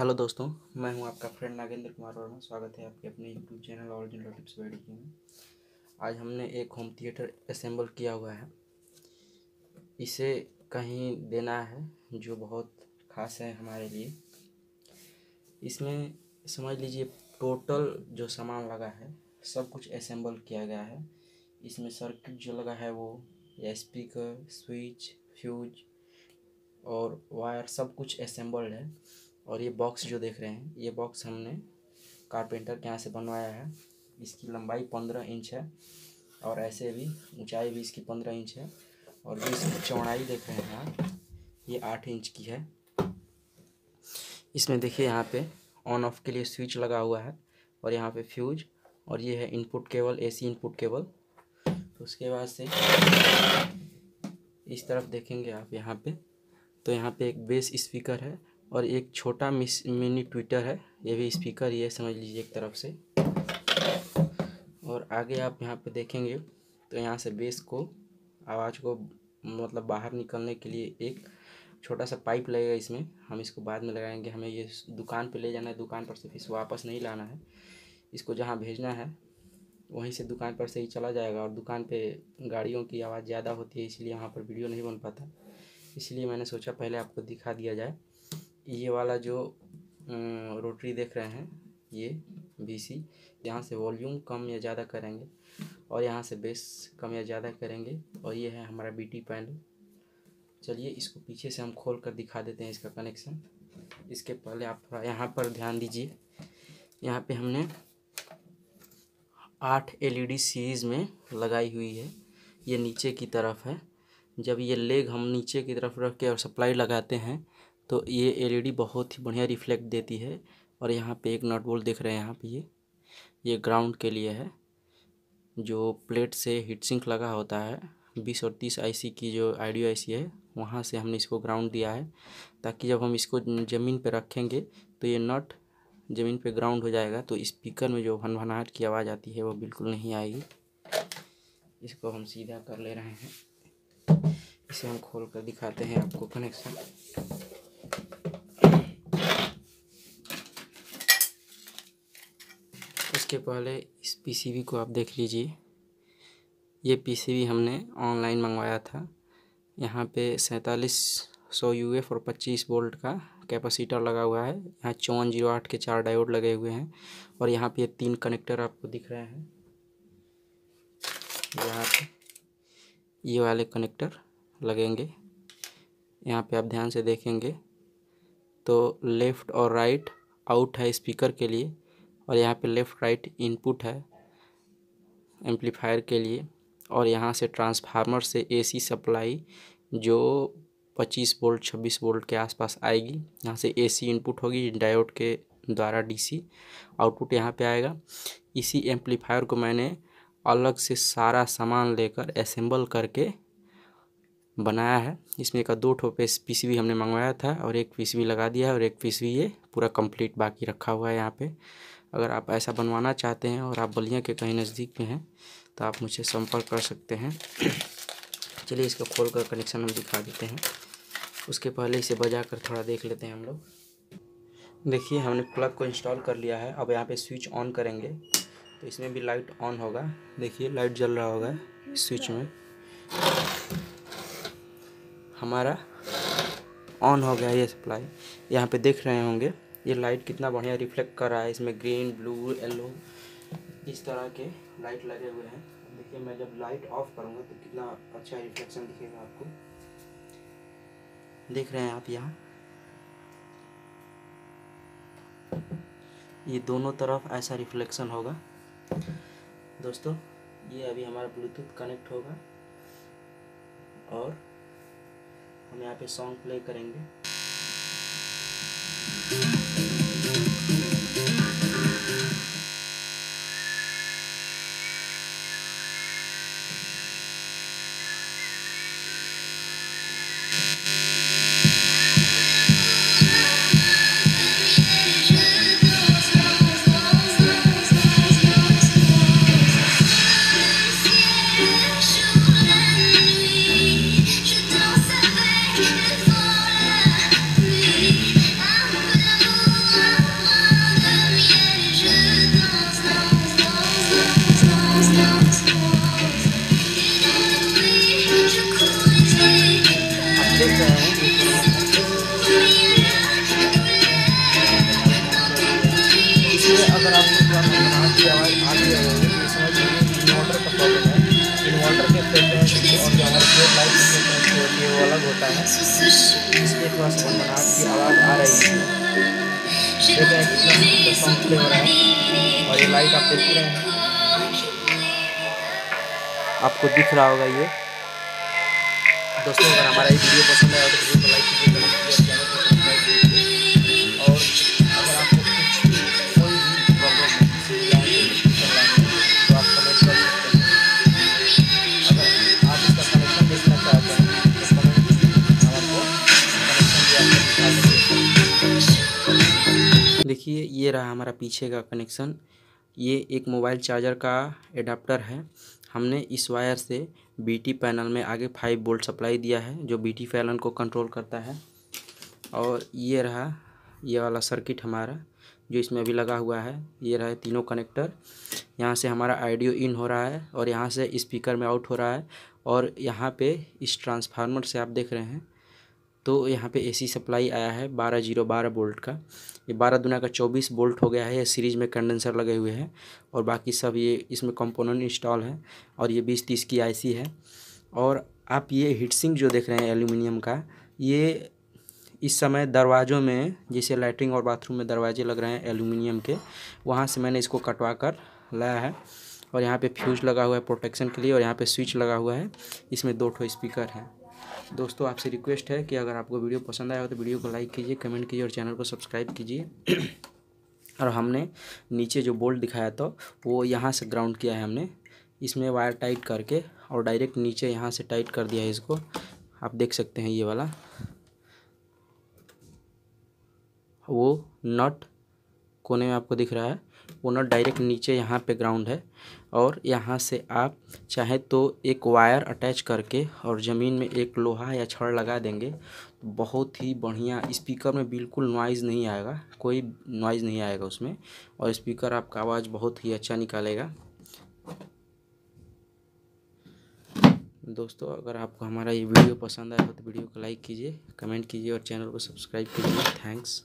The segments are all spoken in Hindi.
हेलो दोस्तों, मैं हूँ आपका फ्रेंड नागेंद्र कुमार वर्मा। स्वागत है आपके अपने YouTube channel original tips video में आज हमने एक होम थिएटर असेंबल किया हुआ है। इसे कहीं देना है जो बहुत ख़ास है हमारे लिए। इसमें समझ लीजिए टोटल जो सामान लगा है, सब कुछ असेंबल किया गया है। इसमें सर्किट जो लगा है वो स्पीकर स्विच फ्यूज और वायर सब कुछ असेंबल्ड है। और ये बॉक्स जो देख रहे हैं, ये बॉक्स हमने कारपेंटर के यहाँ से बनवाया है। इसकी लंबाई पंद्रह इंच है और ऐसे भी, ऊंचाई भी इसकी पंद्रह इंच है और जो इसकी चौड़ाई देख रहे हैं ये आठ इंच की है। इसमें देखिए यहाँ पे ऑन ऑफ़ के लिए स्विच लगा हुआ है और यहाँ पे फ्यूज और ये है input cable AC input cable तो उसके बाद से इस तरफ़ देखेंगे आप यहाँ पे तो यहाँ पे एक बेस स्पीकर है और एक छोटा मिस, मिनी ट्विटर है, ये भी स्पीकर, ये समझ लीजिए एक तरफ़ से। और आगे आप यहाँ पे देखेंगे तो यहाँ से बेस को, आवाज़ को मतलब बाहर निकलने के लिए एक छोटा सा पाइप लगेगा इसमें। हम इसको बाद में लगाएँगे, हमें ये दुकान पे ले जाना है, दुकान पर से फिर वापस नहीं लाना है। इसको जहाँ भेजना है, वहीं से दुकान पर से ही चला जाएगा और दुकान पे गाड़ियों की आवाज़ ज़्यादा होती है, इसलिए वहाँ पर वीडियो नहीं बन पाता। इसलिए मैंने सोचा पहले आपको दिखा दिया जाए। ये वाला जो रोटरी देख रहे हैं, ये बी सी यहाँ से वॉल्यूम कम या ज़्यादा करेंगे और यहाँ से बेस कम या ज़्यादा करेंगे और ये है हमारा बी टी पैनल। चलिए इसको पीछे से हम खोल कर दिखा देते हैं इसका कनेक्शन। इसके पहले आप थोड़ा यहाँ पर ध्यान दीजिए। यहाँ पे हमने आठ एलईडी सीरीज़ में लगाई हुई है। ये नीचे की तरफ़ है। जब ये लेग हम नीचे की तरफ़ रख के और सप्लाई लगाते हैं तो ये एलईडी बहुत ही बढ़िया रिफ्लेक्ट देती है और यहाँ पे एक नट बोल्ट देख रहे हैं यहाँ पे ये। ये ग्राउंड के लिए है, जो प्लेट से हीट सिंक लगा होता है। बीस और तीस आईसी की जो आईडियो आईसी है, वहाँ से हमने इसको ग्राउंड दिया है, ताकि जब हम इसको ज़मीन पे रखेंगे तो ये नट ज़मीन पे ग्राउंड हो जाएगा तो स्पीकर में जो भनभनाहट की आवाज़ आती है, वो बिल्कुल नहीं आएगी। इसको हम सीधा कर ले रहे हैं। इसे हम खोल कर दिखाते हैं आपको कनेक्शन उसके पहले इस पीसीबी को आप देख लीजिए। ये पीसीबी हमने ऑनलाइन मंगवाया था। यहाँ पे सैंतालीस सौ यू एफ़ और पच्चीस वोल्ट का कैपेसिटर लगा हुआ है। यहाँ चौवन ज़ीरो आठ के चार डायोड लगे हुए हैं और यहाँ पे ये तीन कनेक्टर आपको दिख रहे हैं। यहाँ पे ये वाले कनेक्टर लगेंगे। यहाँ पे आप ध्यान से देखेंगे तो लेफ़्ट और राइट आउट है स्पीकर के लिए। और यहाँ पे लेफ़्ट राइट इनपुट है एम्पलीफायर के लिए। और यहाँ से ट्रांसफार्मर से एसी सप्लाई जो 25 वोल्ट 26 वोल्ट के आसपास आएगी। यहाँ से एसी इनपुट होगी डायोड के द्वारा डीसी आउटपुट यहाँ पे आएगा। इसी एम्पलीफायर को मैंने अलग से सारा सामान लेकर असेंबल करके बनाया है। इसमें का दो ठो पीस पीसीबी हमने मंगवाया था और एक पीसीबी लगा दिया है और एक पीसीबी ये पूरा कंप्लीट बाकी रखा हुआ है यहाँ पे। अगर आप ऐसा बनवाना चाहते हैं और आप बलिया के कहीं नज़दीक में हैं तो आप मुझसे संपर्क कर सकते हैं। चलिए इसको खोल कर कनेक्शन हम दिखा देते हैं। उसके पहले इसे बजा कर थोड़ा देख लेते हैं हम लोग। देखिए, हमने प्लग को इंस्टॉल कर लिया है। अब यहाँ पे स्विच ऑन करेंगे। तो इसमें भी लाइट ऑन होगा। देखिए, लाइट जल रहा होगा स्विच में। हमारा ऑन हो गया ये सप्लाई। यहाँ पे देख रहे होंगे। ये लाइट कितना बढ़िया रिफ्लेक्ट कर रहा है, इसमें ग्रीन ब्लू येलो इस तरह के लाइट लगे हुए हैं। देखिए, मैं जब लाइट ऑफ़ करूँगा तो कितना अच्छा रिफ्लेक्शन दिखेगा आपको। देख रहे हैं आप यहाँ? ये दोनों तरफ़ ऐसा रिफ्लेक्शन होगा। दोस्तों, ये अभी हमारा ब्लूटूथ कनेक्ट होगा। और हम यहाँ पे सॉन्ग प्ले करेंगे। थोड़ा सा मनमनाहट की आवाज़ आ रही है। देख रहे हैं कितना सॉन्ग प्ले हो। रहा है और ये लाइट आप देख रहे हैं। आपको दिख रहा होगा ये। दोस्तों, अगर हमारा ये वीडियो पसंद आया तो वीडियो को लाइक देखिए, ये रहा हमारा पीछे का कनेक्शन। ये एक मोबाइल चार्जर का एडाप्टर है। हमने इस वायर से बीटी पैनल में आगे फाइव वोल्ट सप्लाई दिया है, जो बीटी पैनल को कंट्रोल करता है। और ये रहा, ये वाला सर्किट हमारा, जो इसमें अभी लगा हुआ है। ये रहा तीनों कनेक्टर यहाँ से हमारा आइडियो इन हो रहा है और यहाँ से स्पीकर में आउट हो रहा है। और यहाँ पे इस ट्रांसफार्मर से आप देख रहे हैं तो यहाँ पे एसी सप्लाई आया है बारह ज़ीरो बारह बोल्ट का। ये बारह दुना का चौबीस बोल्ट हो गया है। ये सीरीज़ में कंडेंसर लगे हुए हैं और बाकी सब ये इसमें कंपोनेंट इंस्टॉल है और ये बीस तीस की आईसी है। और आप ये हीटसिंग जो देख रहे हैं एल्यूमिनियम का, ये इस समय दरवाज़ों में, जैसे लैट्रिन और बाथरूम में दरवाजे लग रहे हैं एल्यूमिनियम के, वहाँ से मैंने इसको कटवा कर लाया है। और यहाँ पे फ्यूज लगा हुआ है प्रोटेक्शन के लिए और यहाँ पे स्विच लगा हुआ है। इसमें दो ठो स्पीकर हैं। दोस्तों, आपसे रिक्वेस्ट है कि अगर आपको वीडियो पसंद आया हो तो वीडियो को लाइक कीजिए, कमेंट कीजिए और चैनल को सब्सक्राइब कीजिए। और हमने नीचे जो बोल्ट दिखाया था, वो यहाँ से ग्राउंड किया है हमने। इसमें वायर टाइट करके और डायरेक्ट नीचे यहाँ से टाइट कर दिया है इसको। आप देख सकते हैं ये वाला। वो नट कोने में आपको दिख रहा है। नट डायरेक्ट नीचे यहाँ पे ग्राउंड है और यहाँ से आप चाहे तो एक वायर अटैच करके और ज़मीन में एक लोहा या छड़ लगा देंगे तो बहुत ही बढ़िया। स्पीकर में बिल्कुल नॉइज़ नहीं आएगा, कोई नॉइज़ नहीं आएगा उसमें और स्पीकर आपका आवाज़ बहुत ही अच्छा निकालेगा। दोस्तों, अगर आपको हमारा ये वीडियो पसंद आया हो तो वीडियो को लाइक कीजिए कमेंट कीजिए और चैनल को सब्सक्राइब कीजिए। Thanks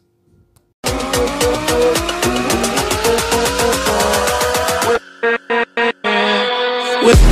with